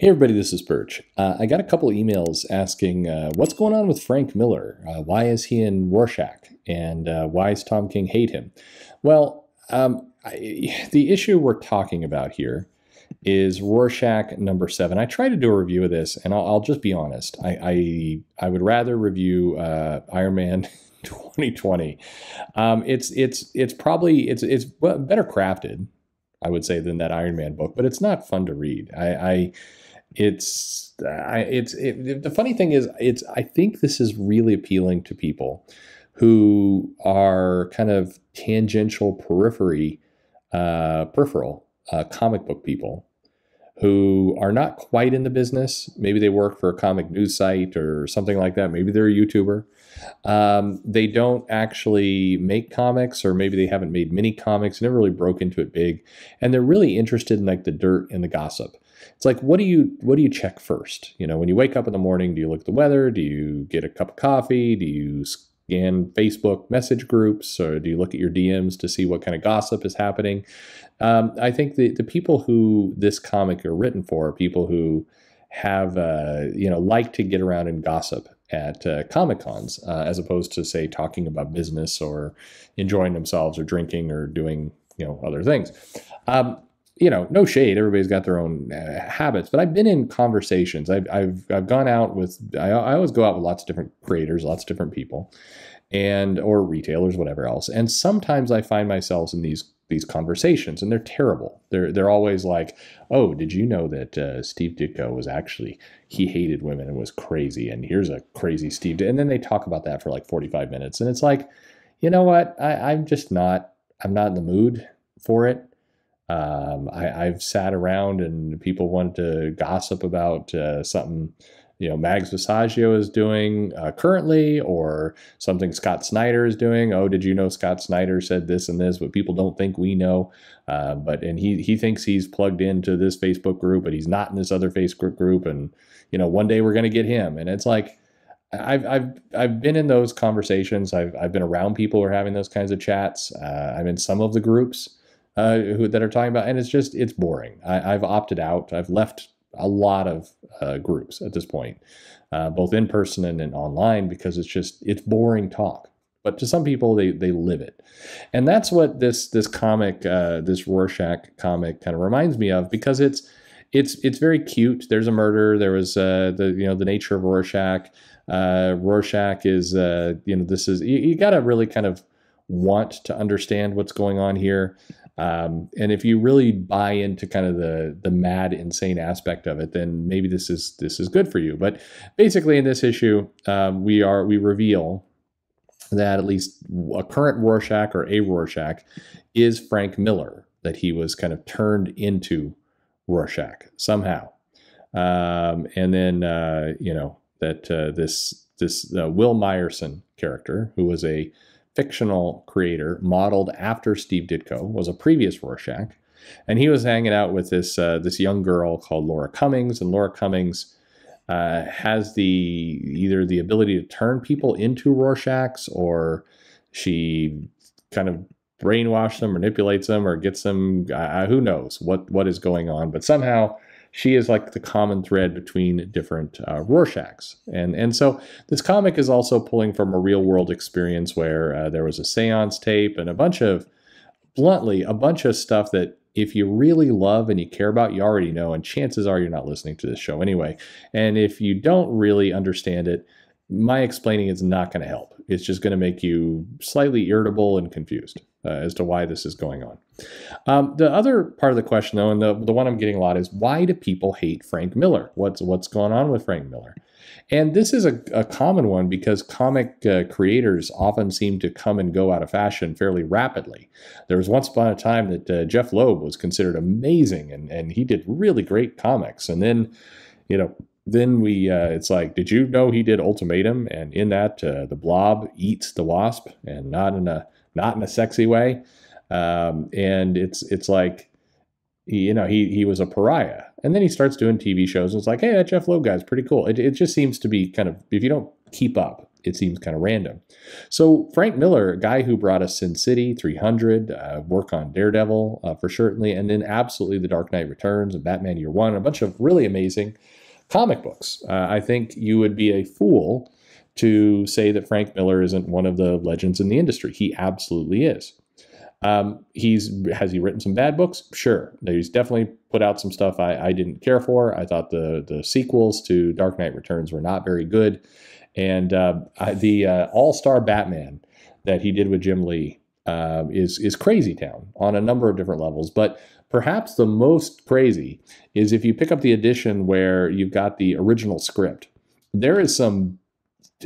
Hey everybody, this is Perch. Uh, I got a couple emails asking uh, what's going on with Frank Miller? Uh, why is he in Rorschach? And uh, why does Tom King hate him? Well, um, I, the issue we're talking about here is Rorschach number seven. I tried to do a review of this, and I'll, I'll just be honest. I, I, I would rather review uh, Iron Man 2020. Um, it's it's it's probably it's it's better crafted, I would say, than that Iron Man book, but it's not fun to read. I, I it's it's it, the funny thing is it's I think this is really appealing to people who are kind of tangential periphery uh, peripheral uh, comic book people who are not quite in the business. Maybe they work for a comic news site or something like that. Maybe they're a YouTuber. Um, they don't actually make comics, or maybe they haven't made many comics, never really broke into it big, and they're really interested in like the dirt and the gossip. It's like what do you what do you check first? You know, when you wake up in the morning, do you look at the weather? Do you get a cup of coffee? Do you scan Facebook message groups, or do you look at your DMs to see what kind of gossip is happening? Um, I think the the people who this comic are written for are people who have uh, you know like to get around and gossip at uh, comic cons uh, as opposed to say talking about business or enjoying themselves or drinking or doing you know other things um, you know, no shade. Everybody's got their own uh, habits, but I've been in conversations. I've, I've, I've gone out with, I, I always go out with lots of different creators, lots of different people and, or retailers, whatever else. And sometimes I find myself in these, these conversations and they're terrible. They're, they're always like, oh, did you know that uh, Steve Ditko was actually, he hated women and was crazy. And here's a crazy Steve. And then they talk about that for like 45 minutes. And it's like, you know what? I, I'm just not, I'm not in the mood for it. Um, I, have sat around and people want to gossip about uh, something, you know, Mags Visaggio is doing uh, currently, or something Scott Snyder is doing. Oh, did you know Scott Snyder said this and this, but people don't think we know. Uh, but and he he thinks he's plugged into this Facebook group, but he's not in this other Facebook group. And you know, one day we're going to get him. And it's like. I've, I've, I've been in those conversations. I've, I've been around people who are having those kinds of chats. Uh, I'm in some of the groups uh, who, that are talking about, and it's just it's boring. I, have opted out. I've left a lot of uh, groups at this point, uh, both in person and, online, because it's just it's boring talk. But to some people, they they live it, and that's what this this comic, uh, this Rorschach comic, kind of reminds me of because it's it's it's very cute. There's a murder. There was uh, the you know the nature of Rorschach. Uh, Rorschach is uh, you know this is you, you got to really kind of want to understand what's going on here. Um, and if you really buy into kind of the the mad, insane aspect of it, then maybe this is this is good for you. But basically, in this issue, um, we are we reveal that at least a current Rorschach or a Rorschach is Frank Miller. That he was kind of turned into Rorschach somehow, um, and then uh, you know that uh, this this uh, Will Myerson character, who was a fictional creator modeled after Steve Ditko was a previous Rorschach, and he was hanging out with this uh, this young girl called Laura Cummings, and Laura Cummings uh, has the either the ability to turn people into Rorschachs, or she kind of brainwashes them, manipulates them, or gets them. Uh, who knows what what is going on? But somehow she is like the common thread between different uh, Rorschachs. And, and so this comic is also pulling from a real world experience where uh, there was a seance tape and a bunch of, bluntly, a bunch of stuff that if you really love and you care about, you already know. And chances are you're not listening to this show anyway. And if you don't really understand it, my explaining is not going to help. It's just going to make you slightly irritable and confused uh, as to why this is going on. Um, the other part of the question, though, and the, the one I'm getting a lot is why do people hate Frank Miller? What's what's going on with Frank Miller? And this is a, a common one because comic uh, creators often seem to come and go out of fashion fairly rapidly. There was once upon a time that uh, Jeph Loeb was considered amazing and, and he did really great comics. And then, you know, then we uh, it's like did you know he did ultimatum and in that uh, the blob eats the wasp and not in a not in a sexy way um, and it's it's like you know he he was a pariah and then he starts doing tv shows and it's like hey that jeph loeb guy's pretty cool it, it just seems to be kind of if you don't keep up it seems kind of random. So Frank Miller, a guy who brought us Sin City, 300, uh, work on Daredevil uh, for certainly, and then absolutely The Dark Knight Returns and Batman Year One, a bunch of really amazing comic books. Uh, I think you would be a fool to say that Frank Miller isn't one of the legends in the industry. He absolutely is. Um, he's has he written some bad books? Sure. He's definitely put out some stuff I, I didn't care for. I thought the the sequels to Dark Knight Returns were not very good, and uh, I, the uh, All Star Batman that he did with Jim Lee uh, is is crazy town on a number of different levels. But perhaps the most crazy is if you pick up the edition where you've got the original script. There is some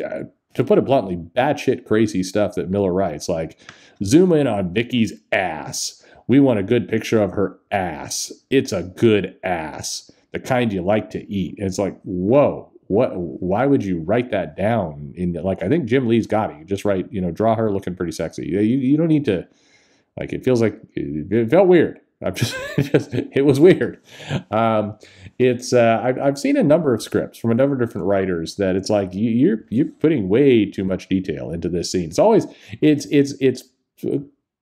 uh, to put it bluntly, batshit crazy stuff that Miller writes, like zoom in on Vicky's ass. We want a good picture of her ass. It's a good ass, the kind you like to eat. And it's like, whoa, what? Why would you write that down? In like, I think Jim Lee's got it. You just write, you know, draw her looking pretty sexy. You you don't need to, like, it feels like it felt weird. I'm just, just it was weird. Um, it's uh, I've, I've seen a number of scripts from a number of different writers that it's like you, you're you're putting way too much detail into this scene. It's always it's it's it's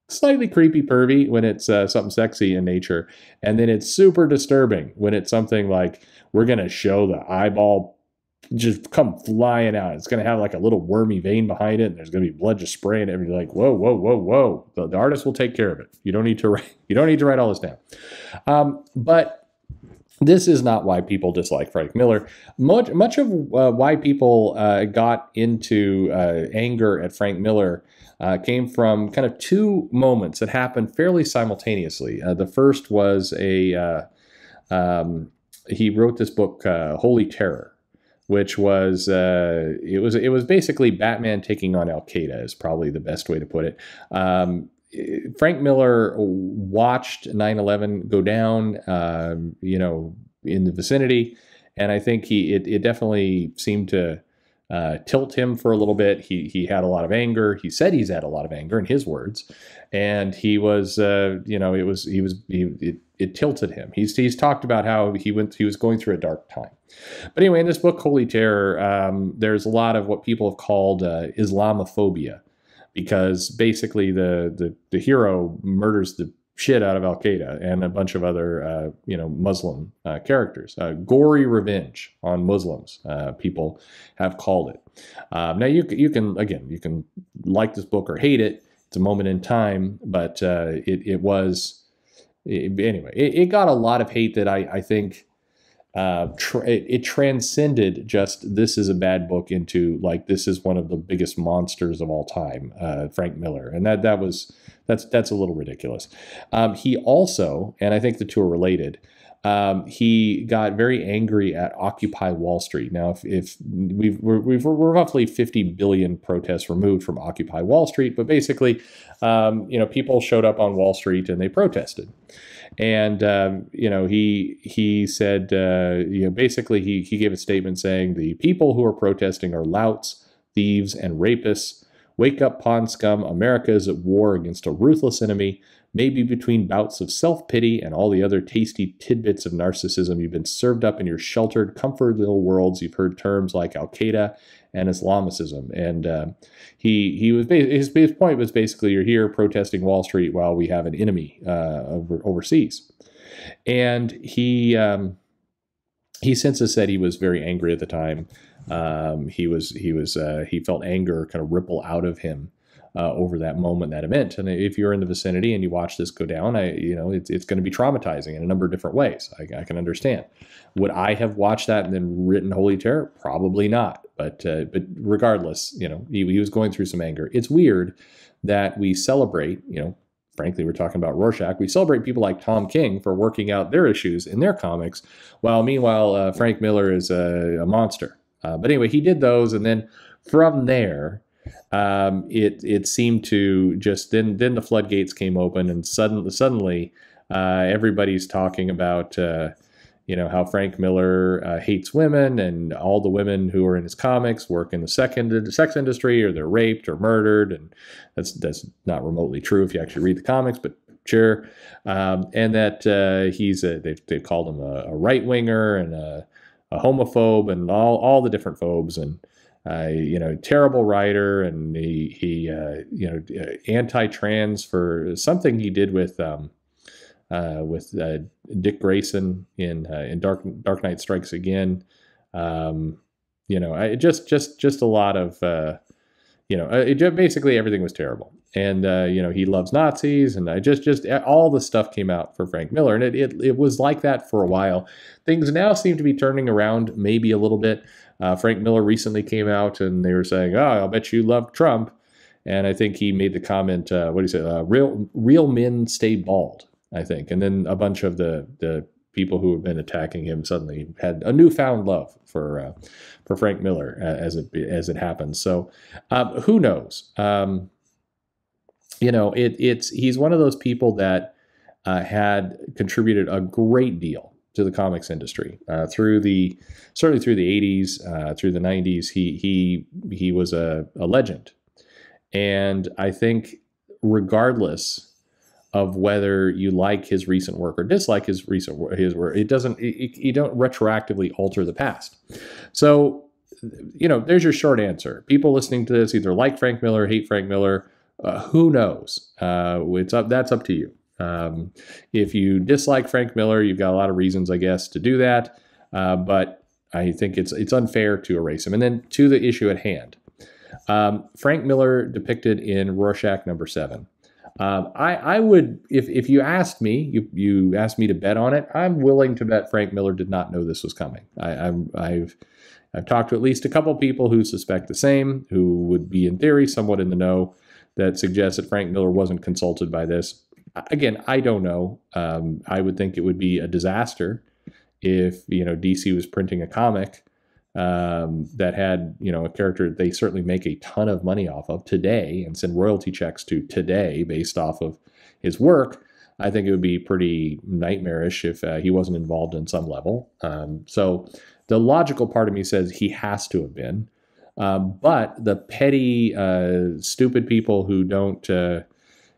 slightly creepy pervy when it's uh, something sexy in nature and then it's super disturbing when it's something like we're to show the eyeball just come flying out. It's going to have like a little wormy vein behind it, and there's going to be blood just spraying. And you're like, whoa, whoa, whoa, whoa. The, the, artist will take care of it. You don't need to write. You don't need to write all this down. Um, but this is not why people dislike Frank Miller. Much much of uh, why people uh, got into uh, anger at Frank Miller. Uh, came from kind of two moments that happened fairly simultaneously. Uh, the first was a uh, um, he wrote this book, Holy Terror, which was uh, it was it was basically Batman taking on Al Qaeda is probably the best way to put it. Um, Frank Miller watched 9/11 go down, um, you know, in the vicinity, and I think he it, it definitely seemed to uh, tilt him for a little bit. He he had a lot of anger. He said he's had a lot of anger in his words, and he was uh, you know it was he was he, it, it tilted him. He's he's talked about how he went he was going through a dark time. But anyway, in this book, Holy Terror, um, there's a lot of what people have called uh, Islamophobia, because basically the, the the hero murders the shit out of Al Qaeda and a bunch of other, uh, you know, Muslim uh, characters. Uh, gory revenge on Muslims, uh, people have called it. Um, now you you can again you can like this book or hate it. It's a moment in time, but uh, it it was it, anyway. It, it, got a lot of hate that I I think uh, tra- it, transcended just this is a bad book into like this is one of the biggest monsters of all time, uh, Frank Miller, and that that was that's that's a little ridiculous. Um, he also, and I think the two are related. Um, he got very angry at Occupy Wall Street. Now, if, if we've, we're, we've, we're roughly 50 billion protests removed from Occupy Wall Street, but basically, um, you know, people showed up on Wall Street and they protested and um, you know he he said uh, you know basically he he gave a statement saying the people who are protesting are louts, thieves, and rapists. Wake up, pond scum! America is at war against a ruthless enemy. Maybe between bouts of self pity and all the other tasty tidbits of narcissism you've been served up in your sheltered, comfortable worlds, you've heard terms like Al Qaeda and Islamicism. And uh, he he was his, his point was basically you're here protesting Wall Street while we have an enemy uh, over, overseas. And he um, he since has said he was very angry at the time. Um, he was he was uh, he felt anger kind of ripple out of him. Uh, over that moment, that event, and if you're in the vicinity and you watch this go down, I, you know, it's, it's going to be traumatizing in a number of different ways. I, I can understand. Would I have watched that and then written Holy Terror? Probably not. But uh, but regardless, you know, he, he was going through some anger. It's weird that we celebrate, you know, frankly, we're talking about Rorschach. We celebrate people like Tom King for working out their issues in their comics, while meanwhile uh, Frank Miller is a, a monster. Uh, but anyway, he did those, and then from there, um, it it seemed to just then then the floodgates came open, and suddenly suddenly uh, everybody's talking about uh, you know how Frank Miller uh, hates women, and all the women who are in his comics work in the second sex industry, or they're raped or murdered, and that's that's not remotely true if you actually read the comics, but sure. Um, and that uh, he's a they've they've called him a, a right winger and a, a, homophobe and all all the different phobes, and uh, you know, terrible writer, and he he uh, you know anti-trans for something he did with um, uh, with uh, Dick Grayson in uh, in Dark Dark Knight Strikes Again. Um, you know, I, just just just a lot of you know, it basically everything was terrible. And you know, he loves Nazis, and I just just all the stuff came out for Frank Miller, and it, it it was like that for a while. Things now seem to be turning around, maybe a little bit. Uh, Frank Miller recently came out and they were saying, "Oh, I'll bet you love Trump," and I think he made the comment, uh, "What do you say? Uh, real real men stay bald." I think, and then a bunch of the the people who have been attacking him suddenly had a newfound love for uh, for Frank Miller as it as it happens. So, um, who knows? Um, you know, it, it's he's one of those people that uh, had contributed a great deal to the comics industry uh, through the certainly through the 80s uh, through the 90s he he he was a, a legend and i think regardless of whether you like his recent work or dislike his recent his work it doesn't it, you don't retroactively alter the past so you know there's your short answer people listening to this either like frank miller hate frank miller uh, who knows uh, it's up that's up to you um, if you dislike Frank Miller, you've got a lot of reasons, I guess, to do that. Uh, but I think it's it's unfair to erase him. And then to the issue at hand, um, Frank Miller depicted in Rorschach number seven. Um, I, I would, if, if you asked me, you, you asked me to bet on it, I'm willing to bet Frank Miller did not know this was coming. I, I've, I've talked to at least a couple people who suspect the same, who would be in theory somewhat in the know, that suggests that Frank Miller wasn't consulted by this again, I don't know. Um, I would think it would be a disaster if you know DC was printing a comic um, that had you know a character they certainly make a ton of money off of today and send royalty checks to today based off of his work. I think it would be pretty nightmarish if uh, he wasn't involved in some level. Um, so the logical part of me says he has to have been. Um, but the petty, uh, stupid people who don't uh,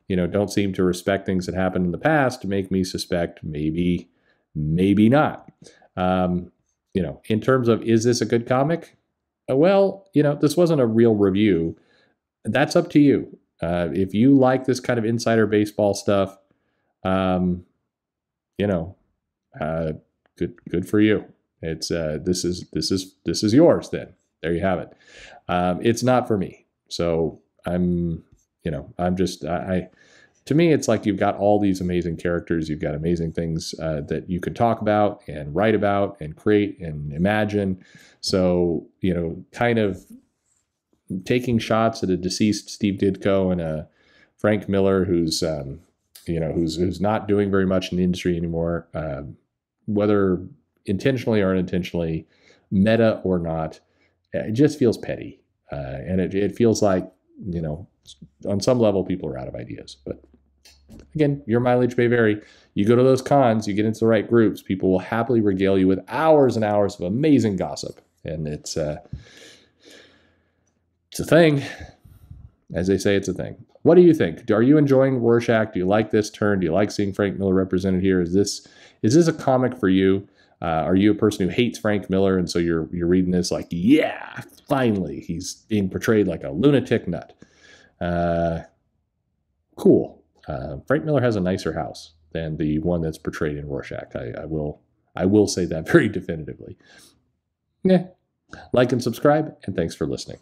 you know, don't seem to respect things that happened in the past make me suspect maybe, maybe not. Um, you know, in terms of is this a good comic? Uh, well, you know, this wasn't a real review. That's up to you. Uh, if you like this kind of insider baseball stuff, um, you know, uh, good good for you. It's uh, this is this is this is yours. Then there you have it. Um, it's not for me. So I'm you know, I'm just I, I, to me it's like you've got all these amazing characters, you've got amazing things uh, that you can talk about and write about and create and imagine. So you know, kind of taking shots at a deceased Steve Ditko and a Frank Miller who's um, you know who's who's not doing very much in the industry anymore, uh, whether intentionally or unintentionally, meta or not, it just feels petty, uh, and it, it feels like you know on some level, people are out of ideas. But again, your mileage may vary. You go to those cons, you get into the right groups, people will happily regale you with hours and hours of amazing gossip. And it's uh, it's a thing. As they say, it's a thing. What do you think? Are you enjoying Rorschach? Do you like this turn? Do you like seeing Frank Miller represented here? Is this is this a comic for you? Uh, are you a person who hates Frank Miller and so you're you're reading this like, yeah, finally he's being portrayed like a lunatic nut? Uh, cool. Uh, Frank Miller has a nicer house than the one that's portrayed in Rorschach. I, I will I will say that very definitively. Yeah. Like and subscribe, and thanks for listening.